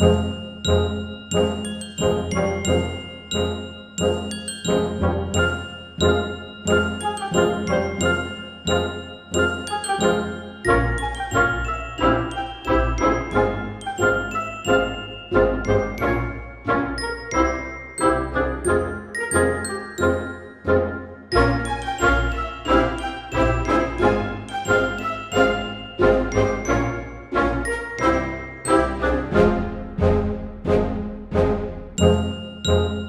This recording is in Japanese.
Thank you. Música